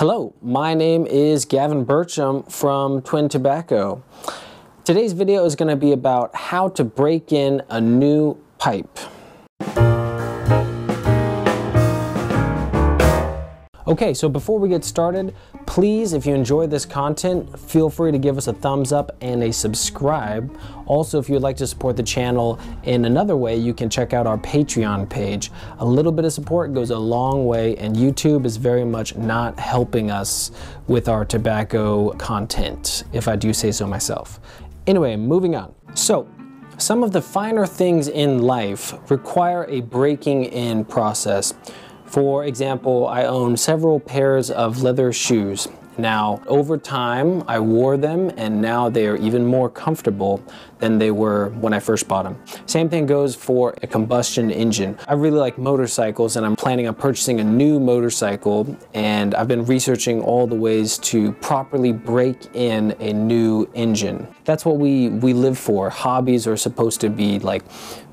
Hello, my name is Gavin Burcham from Twin Tobacco. Today's video is going to be about how to break in a new pipe. Okay, so before we get started, please, if you enjoy this content, feel free to give us a thumbs up and a subscribe. Also, if you'd like to support the channel in another way, you can check out our Patreon page. A little bit of support goes a long way, and YouTube is very much not helping us with our tobacco content, if I do say so myself. Anyway, moving on. So, some of the finer things in life require a breaking in process. For example, I own several pairs of leather shoes. Now, over time, I wore them and now they are even more comfortable than they were when I first bought them. Same thing goes for a combustion engine. I really like motorcycles and I'm planning on purchasing a new motorcycle and I've been researching all the ways to properly break in a new engine. That's what we, we live for. Hobbies are supposed to be like,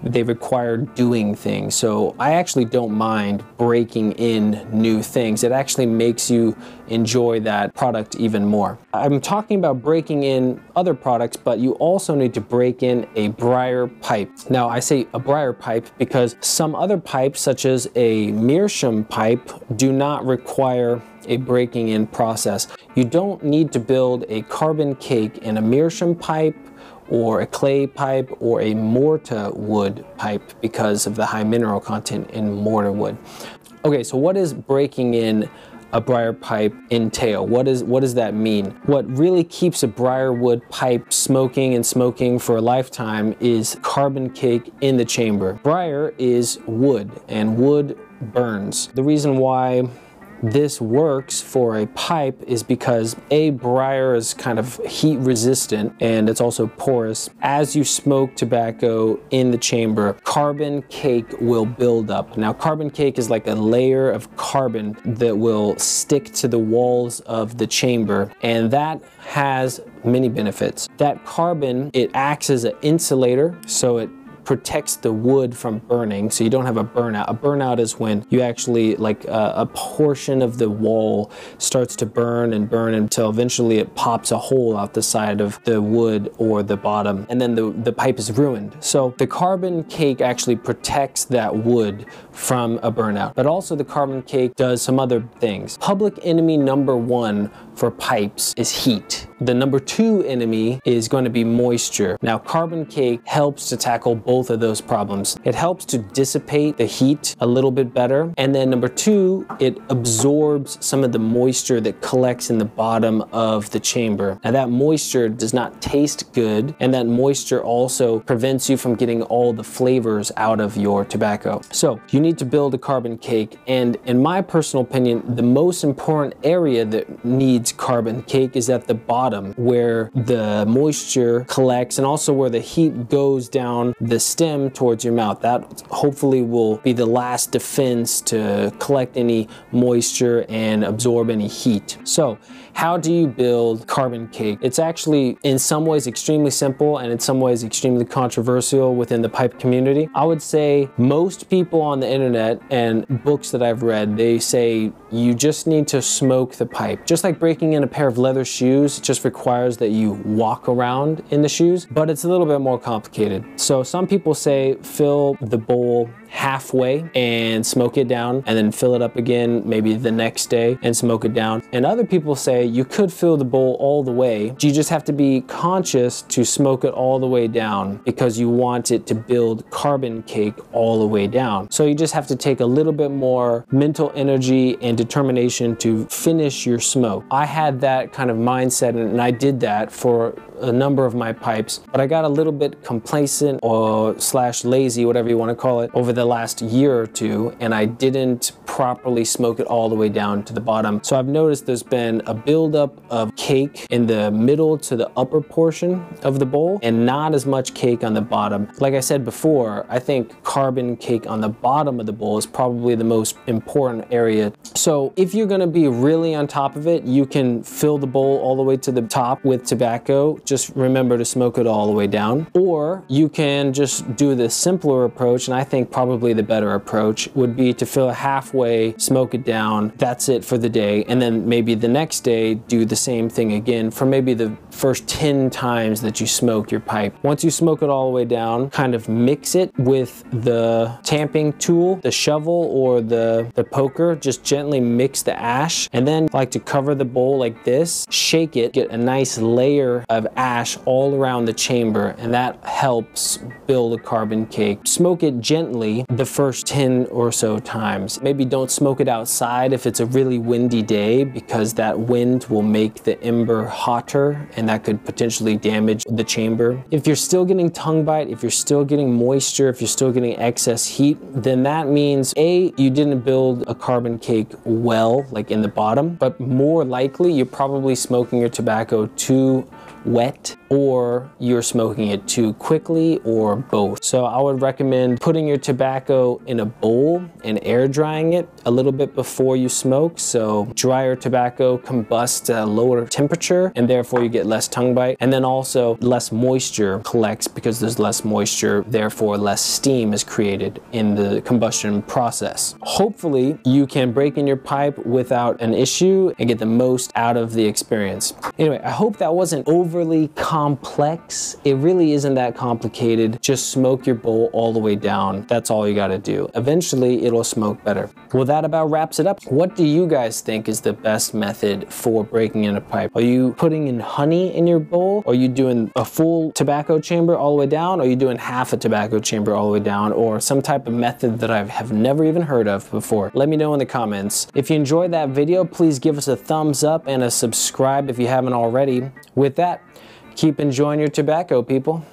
they require doing things. So I actually don't mind breaking in new things. It actually makes you enjoy that product even more. I'm talking about breaking in other products, but you also need to break in a briar pipe. Now I say a briar pipe because some other pipes such as a meerschaum pipe do not require a breaking in process. You don't need to build a carbon cake in a meerschaum pipe or a clay pipe or a morta wood pipe because of the high mineral content in morta wood. Okay, so what is breaking in a briar pipe entail? What, is, what does that mean? What really keeps a briarwood pipe smoking and smoking for a lifetime is carbon cake in the chamber. Briar is wood and wood burns. The reason why this works for a pipe is because a briar is kind of heat resistant and it's also porous. As you smoke tobacco in the chamber, carbon cake will build up. Now carbon cake is like a layer of carbon that will stick to the walls of the chamber and that has many benefits. That carbon, it acts as an insulator so it protects the wood from burning so you don't have a burnout. A burnout is when you actually like uh, a portion of the wall starts to burn and burn until eventually it pops a hole out the side of the wood or the bottom and then the, the pipe is ruined. So the carbon cake actually protects that wood from a burnout. But also the carbon cake does some other things. Public enemy number one for pipes is heat. The number two enemy is going to be moisture. Now carbon cake helps to tackle both of those problems. It helps to dissipate the heat a little bit better. And then number two, it absorbs some of the moisture that collects in the bottom of the chamber. Now that moisture does not taste good and that moisture also prevents you from getting all the flavors out of your tobacco. So you need to build a carbon cake and in my personal opinion, the most important area that needs carbon cake is at the bottom where the moisture collects and also where the heat goes down the stem towards your mouth. That hopefully will be the last defense to collect any moisture and absorb any heat. So how do you build carbon cake? It's actually in some ways extremely simple and in some ways extremely controversial within the pipe community. I would say most people on the internet and books that I've read, they say you just need to smoke the pipe. Just like breaking in a pair of leather shoes, it just requires that you walk around in the shoes, but it's a little bit more complicated. So some people say fill the bowl halfway and smoke it down and then fill it up again maybe the next day and smoke it down. And other people say you could fill the bowl all the way. You just have to be conscious to smoke it all the way down because you want it to build carbon cake all the way down. So you just have to take a little bit more mental energy and determination to finish your smoke. I had that kind of mindset and I did that for a number of my pipes, but I got a little bit complacent or slash lazy, whatever you want to call it, over the last year or two, and I didn't properly smoke it all the way down to the bottom. So I've noticed there's been a buildup of cake in the middle to the upper portion of the bowl and not as much cake on the bottom. Like I said before, I think carbon cake on the bottom of the bowl is probably the most important area. So if you're gonna be really on top of it, you can fill the bowl all the way to the top with tobacco just remember to smoke it all the way down. Or you can just do the simpler approach, and I think probably probably the better approach would be to fill halfway, smoke it down. That's it for the day. And then maybe the next day, do the same thing again for maybe the first 10 times that you smoke your pipe. Once you smoke it all the way down, kind of mix it with the tamping tool, the shovel or the, the poker, just gently mix the ash and then like to cover the bowl like this, shake it, get a nice layer of ash all around the chamber and that helps build a carbon cake. Smoke it gently the first 10 or so times. Maybe don't smoke it outside if it's a really windy day because that wind will make the ember hotter and that could potentially damage the chamber. If you're still getting tongue bite, if you're still getting moisture, if you're still getting excess heat, then that means A, you didn't build a carbon cake well, like in the bottom, but more likely you're probably smoking your tobacco too wet or you're smoking it too quickly or both. So I would recommend putting your tobacco in a bowl and air drying it a little bit before you smoke. So drier tobacco combusts at a lower temperature and therefore you get less tongue bite. And then also less moisture collects because there's less moisture, therefore less steam is created in the combustion process. Hopefully you can break in your pipe without an issue and get the most out of the experience. Anyway, I hope that wasn't overly complex. It really isn't that complicated. Just smoke your bowl all the way down. That's all you gotta do. Eventually, it'll smoke better. Well, that about wraps it up. What do you guys think is the best method for breaking in a pipe? Are you putting in honey in your bowl? Are you doing a full tobacco chamber all the way down? Are you doing half a tobacco chamber all the way down? Or some type of method that I have never even heard of before? Let me know in the comments. If you enjoyed that video, please give us a thumbs up and a subscribe if you haven't already. With that, Keep enjoying your tobacco, people.